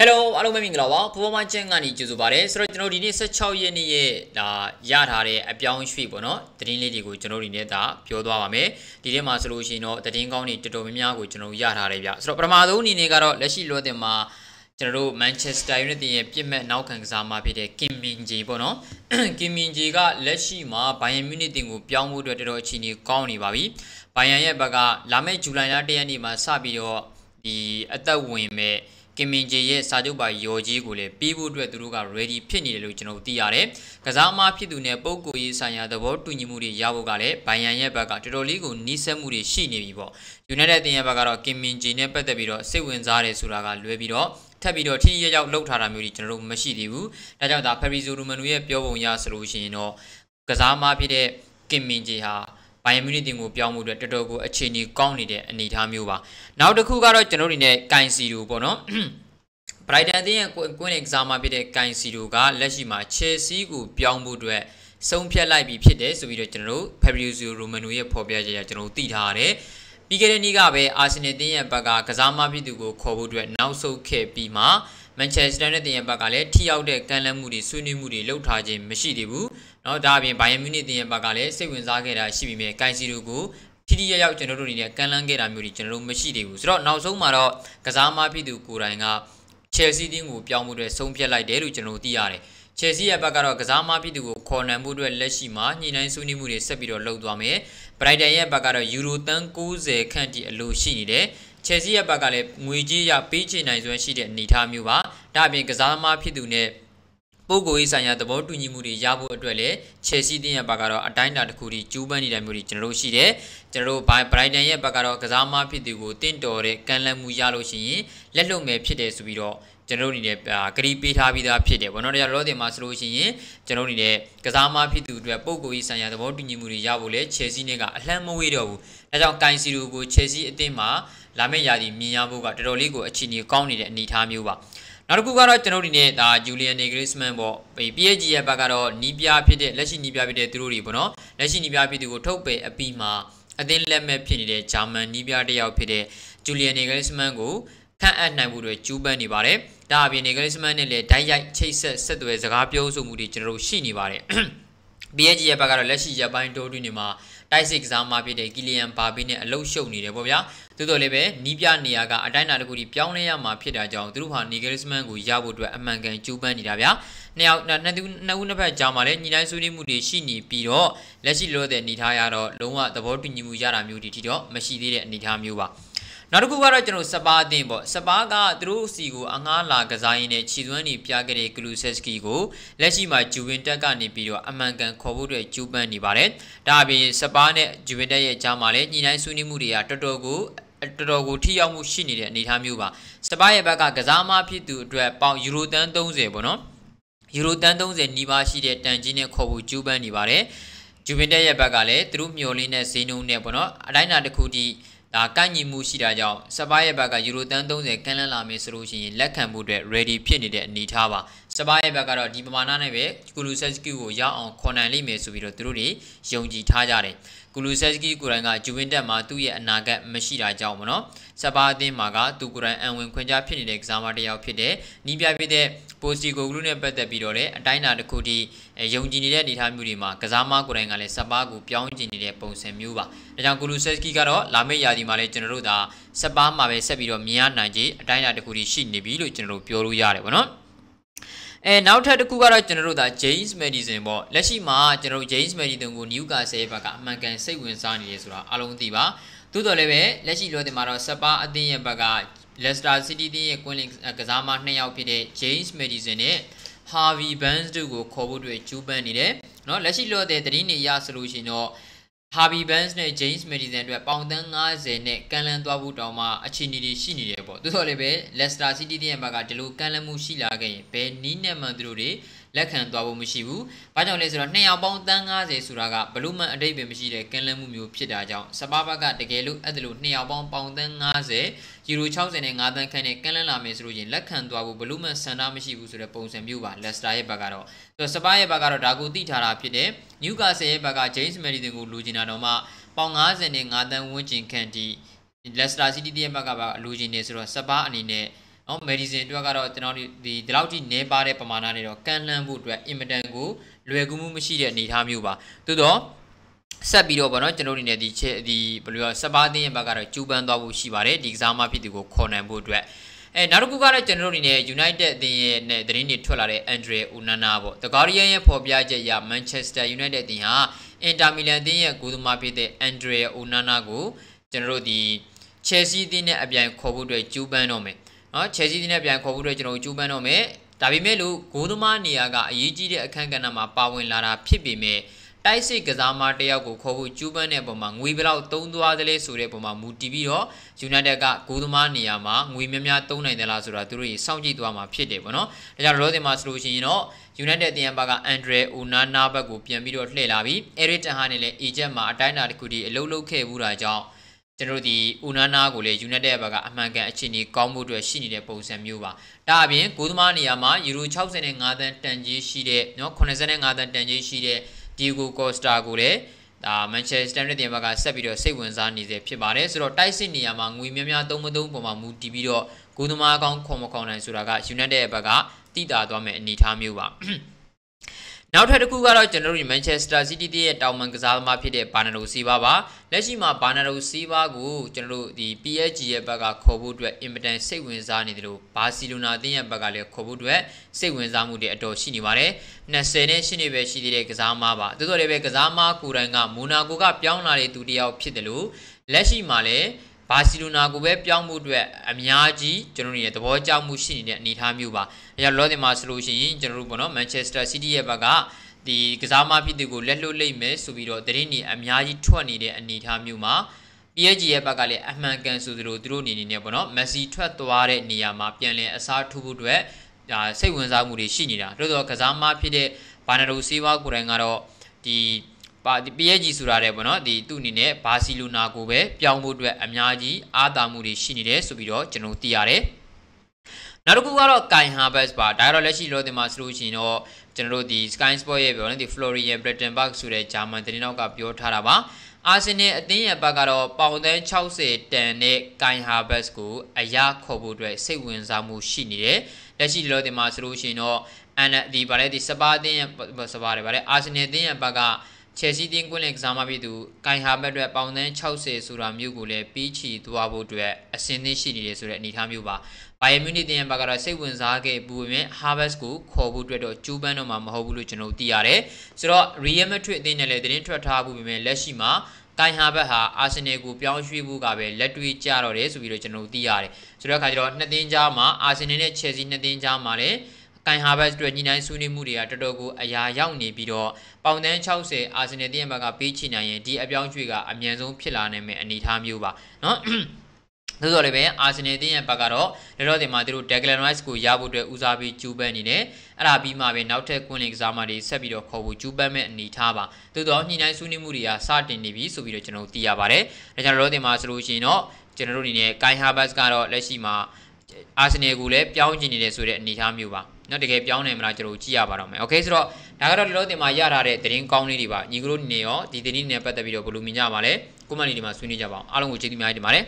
Hello အားလုံးပဲမင်္ဂလာပါပူပမချန်ကနေကြိုဆိုပါရစေဆိုတော့ကျွန်တော်ဒီနေ့16ရက်နေ့ရဲ့ဒါရထားတဲ့အပြောင်းရွှေ့ပေါ့နော်သတင်းလေးတွေကိုကျွန်တော်ဒီနေ့ဒါပြောသွားပါမယ်ဒီထဲမှာဆိုလို့ရှိရင်တော့သတင်းကောင်းတွေတော်တော်များများကိုကျွန်တော်ရထားတယ်ဗျဆိုတော့ပထမဆုံးအနေနဲ့ကတော့လက်ရှိလောတင်မှာကျွန်တော်တို့ Manchester United ရဲ့ပြစ်မဲ့နောက်ခံကစားမှာဖြစ်တဲ့ Kim Min Jae ပေါ့နော် Kim Min Jae ကလက်ရှိမှာ Bayern Munich တင်ကိုပြောင်းဖို့အတွက်တော်တော်အခြေအနေကောင်းနေပါပြီ။ Bayern ရဲ့ဘက်ကလာမယ့်ဇူလိုင်လ1ရက်နေ့မှာစပြီးတော့ဒီအသက်ဝင်မဲ့ ကင်မင်ဂျေရဲ့စာချုပ်ပါရော်ကြီးကိုလည်းပြီးဖို့အတွက်သူတို့က ready ဖြစ်နေတယ်လို့ကျွန်တော်သိရတယ်။ကစားမဖြစ်သူနဲ့ပုံကိုရေးဆိုင်ရာသဘောတူညီမှုတွေရဖို့ကလည်းဘိုင်ယန်ရဲ့ဘက်ကတော်တော်လေးကိုနှီးစက်မှုတွေရှိနေပြီပေါ့။ United တင်ရဲ့ဘက်ကတော့ကင်မင်ဂျေနဲ့ပတ်သက်ပြီးတော့စိတ်ဝင်စားတယ်ဆိုတာကလွဲပြီးတော့ထပ်ပြီးတော့ထိရရောက်လှုပ်ထားတာမျိုးတွေကျွန်တော်တို့မရှိသေးဘူး။ဒါကြောင့်ဒါ Fabrizio Romano ရဲ့ပြောပုံရဆိုလို့ရှိရင်တော့ကစားမဖြစ်တဲ့ကင်မင်ဂျေဟာ ဘိုင်ယန်မြူနစ်တင်ကိုပြောင်းမှုအတွက်တော်တော်ကိုအခြေအနေကောင်းနေတဲ့အနေအထားမျိုးပါနောက်တစ်ခုကတော့ကျွန်တော်တို့နေနဲ့ကန်စီတူပေါ့နော် Brighton အသင်းရဲ့ကွင်းလင်ကစားမဖြစ်တဲ့ကန်စီတိုကလက်ရှိမှာ Chelsea ကိုပြောင်းဖို့အတွက်ဆုံးဖြတ်လိုက်ပြီးဖြစ်တယ်ဆိုပြီးတော့ကျွန်တော်တို့ Fabrizio Romano ရဲ့ဖော်ပြချက်အရကျွန်တော်တို့သိထားရတယ်။ပြီးခဲ့တဲ့နေ့ကပဲ Arsenal အသင်းရဲ့ဘက်ကကစားမဖြစ်သူကိုခေါ်ဖို့အတွက်နောက်ဆုတ်ခဲ့ပြီးမှ မန်ချက်စတာနဲ့တင်ရဘက်ကလည်းထိရောက်တဲ့ကံလန့်မှုတွေဆွေးနွေးမှုတွေလှုပ်ထားခြင်းမရှိသေးဘူး။နော်ဒါအပြင်ဘိုင်ယန်မြူနစ်တင်ရဘက်ကလည်းစိတ်ဝင်စားခဲ့တာရှိပြီးမြဲကိုင်စီတို့ကိုထိထိရောက်ရောက်ကျွန်တော်တို့အနေနဲ့ကံလန့်ခဲ့တာမျိုးတွေကျွန်တော်တို့မရှိသေးဘူး။ဆိုတော့နောက်ဆုံးမှာတော့ကစားမဖြစ်သူကိုယ်တိုင်က Chelsea တင်းကိုပြောင်းမှုတွေဆုံးဖြတ်လိုက်တယ်လို့ကျွန်တော်တို့သိရတယ်။ချယ်ဆီရဲ့ဘက်ကတော့ကစားမပြည်သူကိုခေါ်နံမှုအတွက်လက်ရှိမှာညှိနှိုင်းဆွေးနွေးမှုတွေဆက်ပြီးတော့လုပ်သွားမယ်။ဘရိုက်တန်ရဲ့ဘက်ကတော့ယူရိုတန်90ခန့်တိအလိုရှိနေတယ်။ ချယ်ဆီရဲ့ဘက်ကလည်းငွေကြေးရပေးချေနိုင်စွမ်းရှိတဲ့အနေအထားမျိုးပါဒါအပြင်ကစားသမားဖြစ်သူနဲ့ပုဂ္ဂိုလ်ရေးဆိုင်ရာသဘောတူညီမှုတွေရဖို့အတွက်လည်းချယ်ဆီတင်းရဲ့ဘက်ကတော့အတိုင်းအတာတစ်ခုထိကျူးပန်းနေတဲ့မျိုးတွေကျွန်တော်တို့ရှိတယ်ကျွန်တော်တို့ဘိုင်တန်ရဲ့ဘက်ကတော့ကစားသမားဖြစ်သူကိုတင့်တော်တဲ့ကမ်းလှမ်းမှုရလို့ရှိရင်လက်လွတ်မယ်ဖြစ်တယ်ဆိုပြီးတော့ ကျွန်တော်တို့အနေနဲ့ဂရီပေးထားပြီးသားဖြစ်တယ်ဗောနော်တရားလောတင်မှာဆိုလို့ရှိရင်ကျွန်တော်တို့အနေနဲ့ကစားမဖြစ်သူအတွက်ပုံကိုကြီးဆိုင်ရာသဘောတူညီမှုတွေရဖို့လဲချယ်ဆီနဲ့ကအလှမ်းမဝေးတော့ဘူးဒါကြောင့်ကိုင်စီရိုကိုချယ်ဆီအသင်းမှာလာမယ့်ရာသီမြင်ရဖို့ကတော်တော်လေးကိုအခြေအနေကောင်းနေတဲ့အနေအထားမျိုးပါနောက်တစ်ခုကတော့ကျွန်တော်တို့ဒီနေ့ဒါဂျူလီယန်နေဂရစ်မန်ပေါ့ PSG ရဲ့ဘက်ကတော့နီးပြဖြစ်တဲ့လက်ရှိနီးပြဖြစ်တဲ့သူတို့တွေပေါ့နော်လက်ရှိနီးပြဖြစ်သူကိုထုတ်ပယ်အပြီးမှာအသင်းလက်မဲ့ဖြစ်နေတဲ့ဂျာမန်နီးပြတစ်ယောက်ဖြစ်တဲ့ဂျူလီယန်နေဂရစ်မန်ကို ခန့်အပ်နိုင်မှုတွေကျူးပန်းနေပါတယ်။ဒါအပြင်နေဂရစ်မန်နဲ့လည်းဓာတ်ရိုက်ချိတ်ဆက်ဆက်သွယ်စကားပြောဆိုမှုတွေကျွန်တော်တို့ရှိနေပါတယ်။ PSG ရဲ့ဘက်ကတော့လက်ရှိရပ်ပိုင်းတိုးတွင်းနေမှာတိုက်စစ်ကစားမဖြစ်တဲ့ကီလီယန်ဘာဘီနဲ့အလုတ်ရှုပ်နေတယ်ပေါ့ဗျာ။သို့တော်လည်းပဲနီးပြနေရာကအတိုင်းအတာတစ်ခုထိပြောင်းလဲရမှာဖြစ်တာကြောင့်သူတို့ဟာနီဂရစ်မန်ကိုရဖို့အတွက်အမှန်ကန်ကြိုးပမ်းနေတာဗျာ။နှစ်ယောက်နှစ်သူနှစ်ဦးနှစ်ဖက်ကြားမှာလည်းညီတိုင်းဆွေးနွေးမှုတွေရှိနေပြီးတော့လက်ရှိလို့တဲ့အနေထားရတော့လုံးဝသဘောတူညီမှုရတာမျိုးတွေထိတော့မရှိသေးတဲ့အနေထားမျိုးပါ။ နောက်တစ်ခုကတော့ကျွန်တော်စပါအသင်းပေါ့စပါကသူတို့စီကိုအငားလာကစားရင်းနဲ့ခြေသွမ်းနေပြခဲ့တဲ့ဂလူဆက်စကီကိုလက်ရှိမှာဂျူဝင်တက်ကနေပြီးတော့အမှန်ကန်ခေါ်ဖို့အတွက်ကြိုးပမ်းနေပါတယ်ဒါအပြင်စပါနဲ့ဂျူဝင်တက်ရဲ့ကြားမှာလည်းညီတိုင်းဆွေးနွေးမှုတွေကတော်တော်ကိုတော်တော်ကိုထိရောက်မှုရှိနေတဲ့အနေအထားမျိုးပါစပါရဲ့ဘက်ကကစားမဖြစ်သူအတွက်ပေါင်ယူရိုတန်30ပေါ့နော်ယူရိုတန်30နီးပါးရှိတဲ့တန်ကြီးနဲ့ခေါ်ဖို့ကြိုးပမ်းနေပါတယ်ဂျူဗင်တက်ရဲ့ဘက်ကလည်းသူတို့မျှော်လင့်တဲ့ဈေးနှုန်းနဲ့ပေါ့နော်အတိုင်းအတာတစ်ခုထိ ဒါကန့်ညီမှုရှိတာကြောင့်စပါးရဲ့ဘက်ကယူရိုတန်30ကမ်းလှမ်းလာမယ်ဆိုလို့ရှိရင်လက်ခံဖို့အတွက် ready ဖြစ်နေတဲ့အနေအထားပါစပါးရဲ့ဘက်ကတော့ဒီပမာဏနဲ့ပဲကူလူဆက်စကီကိုရောက်အောင်ခေါ်နိုင်လိမ့်မယ်ဆိုပြီးတော့သူတို့တွေယုံကြည်ထားကြတယ် ကူလူဆက်စကီကိုယ်တိုင်ကဂျူဝင်တက်မှာသူ့ရဲ့အနာဂတ်မရှိတာကြောင့်မနော်စပါးအသင်းမှာကသူကိုယ်တိုင်အံဝင်ခွင့်ကြားဖြစ်နေတဲ့ကစားမတစ်ယောက်ဖြစ်တဲ့နီးပြဖြစ်တဲ့ပိုစတီကိုဂလူနဲ့ပတ်သက်ပြီးတော့လည်းအတိုင်းအတာတစ်ခုထိယုံကြည်နေတဲ့အနေအထားမျိုးတွေမှာကစားမကိုယ်တိုင်ကလည်းစပါးကိုပြောင်းကျင်နေတဲ့ပုံစံမျိုးပါဒါကြောင့်ကူလူဆက်စကီကတော့လာမယ့်ရာသီမှာလည်းကျွန်တော်တို့ဒါစပါးမှာပဲဆက်ပြီးတော့မြင်ရနိုင်ကြအတိုင်းအတာတစ်ခုထိရှိနေပြီလို့ကျွန်တော်တို့ပြောလို့ရတယ်ဗောနော် အဲနောက်ထပ်တစ်ခုကတော့ကျွန်တော်တို့ဒါ James Madison ပေါ့လက်ရှိမှာကျွန်တော်တို့ James Madison ကို Newcastle ဘက်ကအမှန်ကန်စိတ်ဝင်စားနေတယ်ဆိုတာအားလုံးသိပါသို့တော်လည်းပဲလက်ရှိလောတင်မှာတော့စပါအသင်းရဲ့ဘက်က Leicester City တင်းရဲ့ကွင်းလင်ကစားမနှစ်ယောက်ဖြစ်တဲ့ James Madison နဲ့ Harvey Barnes တို့ကိုခေါ်ဖို့အတွက်ကြိုးပမ်းနေတယ်เนาะလက်ရှိလောတဲ့သတင်းတွေရဆိုလို့ရှိရင်တော့ Harvey Barnes နဲ့ James Madison အတွက်ပေါင်သန်း90နဲ့ကန်လန်းသွားဖို့တောင်းမှအခြေအနေတွေရှိနေတယ်ပေါ့သို့တော်လည်းပဲ Leicester City တင်းရဲ့ဘက်ကဒီလိုကန်လန်းမှုရှိလာခဲ့ရင်ဘယ်နီးနဲ့မှသူတို့တွေ လက်ခံသွားဖို့မရှိဘူး။ဘာကြောင့်လဲဆိုတော့နှစ်ယောက်ပေါင်းတန်း90ဆိုတာကဘလို့မှအတိတ်ပဲမရှိတဲ့ကန့်လန့်မှုမျိုးဖြစ်တာကြောင့်စပါးဘက်ကတကယ်လို့အဲ့ဒါလို့နှစ်ယောက်ပေါင်းပေါင်တန်း90ယူရို60နဲ့5တန်းခန့်နဲ့ကန့်လန့်လာမယ်ဆိုလို့ရင်လက်ခံသွားဖို့ဘလို့မှစံတာမရှိဘူးဆိုတဲ့ပုံစံမျိုးပါလက်စတာရဲ့ဘက်ကတော့ဆိုစပါးရဲ့ဘက်ကတော့ဒါကိုသိထားတာဖြစ်တယ်။နျူကာဆယ်ရဲ့ဘက်ကဂျိမ်းစ်မယ်ဒီတင်ကိုလူချင်တာတော့မှပေါင်90နဲ့5တန်းဝန်းကျင်ခန့်ထိလက်စတာစီးတီးရဲ့ဘက်ကပါလူချင်နေဆိုတော့စပါးအနေနဲ့ နော် medicine အတွက်ကတော့ကျွန်တော်ဒီဒီလောက်ထိနေပါတဲ့ပမာဏနဲ့တော့ကန်လှမ်းဖို့အတွက်အင်မတန်ကိုလွယ်ကူမှုမရှိတဲ့အနေအထားမျိုးပါသို့တော့ဆက်ပြီးတော့ဗောနော်ကျွန်တော်တို့နေဒီချက်ဒီဘယ်လိုလဲစပါးတင်းရဲ့ဘက်ကတော့ကျူးပန်းသွားဖို့ရှိပါတယ်ဒီကစားမဖြစ်သူကိုခေါ်နိုင်ဖို့အတွက်အဲနောက်တစ်ခုကတော့ကျွန်တော်တို့အနေနဲ့ United အသင်းရဲ့နဲ့သတင်းတွေထွက်လာတဲ့ Andre Onana ပေါ့ The Guardian ရဲ့ဖော်ပြချက်အရ Manchester United အသင်းဟာ Inter Milan အသင်းရဲ့ဂိုးသမားဖြစ်တဲ့ Andre Onana ကိုကျွန်တော်တို့ဒီ Chelsea အသင်းနဲ့အပြိုင်ခေါ်ဖို့အတွက်ကျူးပန်းတော့မယ် နော် Chelsea အသင်းနဲ့အပြိုင်ခေါ်ဖို့အတွက်ကျွန်တော်တို့ကျူးပန်းတော့မယ်ဒါပေမဲ့လို့ဂိုးသမားနေရာကအရေးကြီးတဲ့အခန်းကဏ္ဍမှာပါဝင်လာတာဖြစ်ပေမဲ့တိုက်စစ်ကစားမတယောက်ကိုခေါ်ဖို့ကျူးပန်းတဲ့ပုံမှာငွေဘယ်လောက်သုံးသွားသလဲဆိုတဲ့ပုံမှာမူတည်ပြီးတော့ United ကဂိုးသမားနေရာမှာငွေများများသုံးနိုင်တယ်လားဆိုတာသူတို့ကြီးစောင့်ကြည့်သွားမှာဖြစ်တယ်ပေါ့နော်။ဒါကြောင့်လောဒီမှာဆိုလို့ရှိရင်တော့ United တင်ဘက်ကအန်ဒရီအိုနာနာဘက်ကိုပြန်ပြီးတော့လှည့်လာပြီး Eric Ten Hag နဲ့လည်း Egypt မှာအတိုင်းအတာတစ်ခုတည်းအလုပ်လုပ်ခဲ့မှုတာကြောင့် ကျွန်တော်တို့ဒီဦးနာနာကိုလည်း United ဘက်ကအမှန်ကန်အခြေအနေကောင်းမှုအတွက်ရှိနေတဲ့ပုံစံမျိုးပါ။ဒါအပြင်ဂိုးသမားနေရာမှာယူရို65တန်းတန်ကြီးရှိတဲ့နော်85တန်းတန်ကြီးရှိတဲ့ဒီဂိုကော့စတာကိုလည်းဒါမန်ချက်စတာယူနိုက်တက်ဘက်ကဆက်ပြီးတော့စိတ်ဝင်စားနေစေဖြစ်ပါတယ်ဆိုတော့တိုက်စစ်နေရာမှာငွေများများသုံးမသုံးပုံမှာမူတည်ပြီးတော့ဂိုးသမားကောင်းခေါ်မခေါ်နိုင်ဆိုတာက United ဘက်ကတည်တာသွားမယ်အနေအထားမျိုးပါ နောက်ထပ်တစ်ခုကတော့ကျွန်တော်တို့ Manchester City ရဲ့တောင်ပန်ကစားသမားဖြစ်တဲ့ Bernardo Silva ပါလက်ရှိမှာ Bernardo Silva ကိုကျွန်တော်တို့ဒီ PSG ရဲ့ဘက်ကခေါ်ဖို့အတွက်အင်မတန်စိတ်ဝင်စားနေတယ်လို့ Barcelona အသင်းရဲ့ဘက်ကလည်းခေါ်ဖို့အတွက်စိတ်ဝင်စားမှုတွေအတော်ရှိနေပါတယ်20နဲ့8နှစ်ပဲရှိသေးတဲ့ကစားသမားပါတိုးတော်လည်းပဲကစားသမားကိုယ်တိုင်ကမိုနာကိုကပြောင်းလာတဲ့သူတစ်ယောက်ဖြစ်တယ်လို့လက်ရှိမှာလည်း ဘာစီလိုနာကိုပဲပြောင်းမှုအတွက်အများကြီးကျွန်တော်တို့ရဲ့သဘောကျမှုရှိနေတဲ့အနေအထားမျိုးပါ။အဲကြောင့်လော်တင်မှာဆိုလို့ရှိရင်ကျွန်တော်တို့ပေါ့နော်မန်ချက်စတာစီးတီးရဲ့ဘက်ကဒီကစားမဖြစ်သူကိုလက်လွတ်လိုက်မယ်ဆိုပြီးတော့တရင်နေအများကြီးထွက်နေတဲ့အနေအထားမျိုးမှာ PSG ရဲ့ဘက်ကလည်းအမှန်ကန်ဆိုသလိုသူတို့အနေနဲ့ပေါ့နော်မက်ဆီထွက်သွားတဲ့နေရာမှာပြန်လည်အစားထိုးဖို့အတွက်ဒါစိတ်ဝင်စားမှုတွေရှိနေတာတို့တော့ကစားမဖြစ်တဲ့ဘာနာဒိုစီဝါကိုယ်တိုင်ကတော့ဒီ ပါဒီ PSG ဆိုတာတဲ့ပေါ့နော်ဒီသူ့အနေနဲ့ဘာစီလိုနာကိုပဲပြောင်းဖို့အတွက်အများကြီးအားသာမှုတွေရှိနေတယ်ဆိုပြီးတော့ကျွန်တော်သိရတယ်နောက်တစ်ခုကတော့ Kai Havertz ပါဒါကတော့လက်ရှိလောတင်မှာဆိုလို့ရှိရင်တော့ကျွန်တော်တို့ဒီ Sky Sport ရဲ့ပြောနေဒီ Florian Brettenberg ဆိုတဲ့ဂျာမန်သတင်းနောက်ကပြောထားတာပါအာဆင်နယ်အသင်းရဲ့ဘက်ကတော့ပေါင်သန်း60တန်နဲ့ကိုင်ဟာဘတ်ကိုအရာခေါ်ဖို့အတွက်စိတ်ဝင်စားမှုရှိနေတယ်။လက်ရှိလောတင်မှာဆိုလို့ရှိရင်တော့အန်ဒီဗါလဲဒီစပါအသင်းရဲ့စပါတယ်ဗါလဲအာဆင်နယ်အသင်းရဲ့ဘက်က ချယ်ဆီတင်းကွင်းလင်ကစားမပြီးသူကိုင်ဟာဘတ်အတွက်ပေါင်သန်း60ဆိုတာမျိုးကိုလည်းပြီးချီသွားဖို့အတွက်အစင်းသင်းရှိနေတယ်ဆိုတဲ့အနေအထားမျိုးပါဘိုင်ယန်မြူနစ်တင်ဘက်ကတော့စိတ်ဝင်စားခဲ့ပူပေမဲ့ Harvest ကိုခေါ်ဖို့အတွက်တော့ကျူးပန်းတော့မှာမဟုတ်ဘူးလို့ကျွန်တော်သိရတယ်ဆိုတော့ Real Madrid အသင်းနဲ့လည်းတင်းထွက်ထားဖို့ပေမဲ့လက်ရှိမှာကိုင်ဟာဘက်ဟာအာဆင်နယ်ကိုပြောင်းရွှေ့ဖို့ကပဲလက်တွေ့ကြတော့တယ်ဆိုပြီးတော့ကျွန်တော်သိရတယ်ဆိုတော့အခါကျတော့နှစ်သင်းကြားမှာအာဆင်နယ်နဲ့ချယ်ဆီနှစ်သင်းကြားမှာလည်း ကိုင်ဟာဘတ်အတွက်ညီနိုင်ဆွေးနွေးမှုတွေကတော်တော်ကိုအရာရောက်နေပြီးတော့ပေါင်တန်း60အာဆင်နယ်တင်းဘက်ကပေးချီနိုင်ရင်ဒီအပြောင်းအရွှေ့ကအမြန်ဆုံးဖြစ်လာနိုင်မယ့်အနေအထားမျိုးပါနော်သို့တော်လည်းပဲအာဆင်နယ်တင်းရဲ့ဘက်ကတော့လက်တော့တင်မှာသူတို့ Declan Rice ကိုရဖို့အတွက်ဦးစားပေးကြိုးပမ်းနေတယ်။အဲ့ဒါပြီးမှပဲနောက်ထပ်ကွင်းလင်ကစားမတွေဆက်ပြီးတော့ခေါ်ဖို့ကြိုးပမ်းမဲ့အနေထားပါ။သို့တော်ညှိနှိုင်းဆွေးနွေးမှုတွေကစတင်နေပြီဆိုပြီးတော့ကျွန်တော်သိရပါတယ်။ဒါကြောင့်လက်တော့တင်မှာဆိုလို့ရှိရင်တော့ကျွန်တော်တို့အနေနဲ့ Kai Havertz ကတော့လက်ရှိမှာအာဆင်နယ်ကိုလည်းပြောင်းကျင်နေတယ်ဆိုတဲ့အနေအထားမျိုးပါ။ နော်တကယ်ပြောင်းနိုင်မလားကျွန်တော်ကြည့်ရပါတော့မယ်โอเคဆိုတော့ဒါကတော့လောလောတင်မှာရထားတဲ့သတင်းကောင်းလေးတွေပါညီကတို့နေရောဒီသတင်းတွေနဲ့ပတ်သက်ပြီးတော့ဘယ်လိုမြင်ကြပါလဲကွန်မန့်လေးတွေမှာဆွေးနွေးကြပါအောင်အားလုံးကိုကျေးဇူးများတင်ပါတယ်